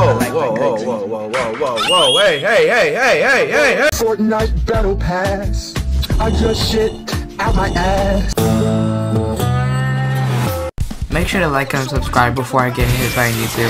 whoa, like whoa, whoa, whoa, whoa, whoa, whoa, whoa, hey, hey, hey, hey, hey, hey, hey. Fortnite Battle Pass. I just shit out my ass. Make sure to like and subscribe before I get hit by YouTube.